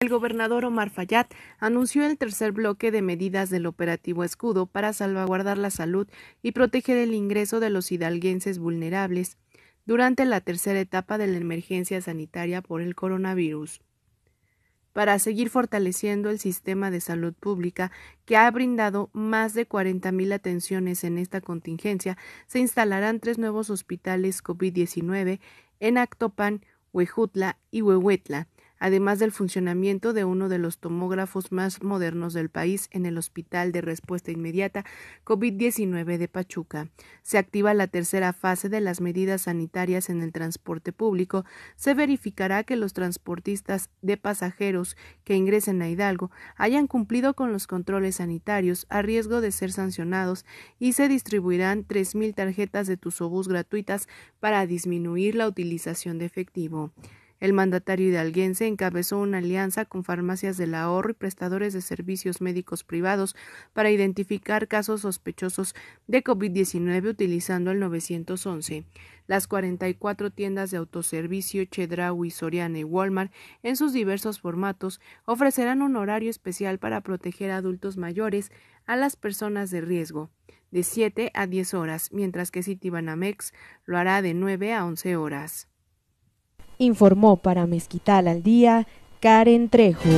El gobernador Omar Fayad anunció el tercer bloque de medidas del operativo Escudo para salvaguardar la salud y proteger el ingreso de los hidalguenses vulnerables durante la tercera etapa de la emergencia sanitaria por el coronavirus. Para seguir fortaleciendo el sistema de salud pública que ha brindado más de 40.000 atenciones en esta contingencia, se instalarán tres nuevos hospitales COVID-19 en Actopan, Huejutla y Huehuetla, además del funcionamiento de uno de los tomógrafos más modernos del país en el Hospital de Respuesta Inmediata COVID-19 de Pachuca. Se activa la tercera fase de las medidas sanitarias en el transporte público. Se verificará que los transportistas de pasajeros que ingresen a Hidalgo hayan cumplido con los controles sanitarios a riesgo de ser sancionados y se distribuirán 3.000 tarjetas de Tusobús gratuitas para disminuir la utilización de efectivo. El mandatario hidalguense encabezó una alianza con farmacias del ahorro y prestadores de servicios médicos privados para identificar casos sospechosos de COVID-19 utilizando el 911. Las 44 tiendas de autoservicio Chedraui, Soriana y Walmart, en sus diversos formatos, ofrecerán un horario especial para proteger a adultos mayores a las personas de riesgo, de 7 a 10 horas, mientras que Citibanamex lo hará de 9 a 11 horas informó para Mezquital al Día Karen Trejo.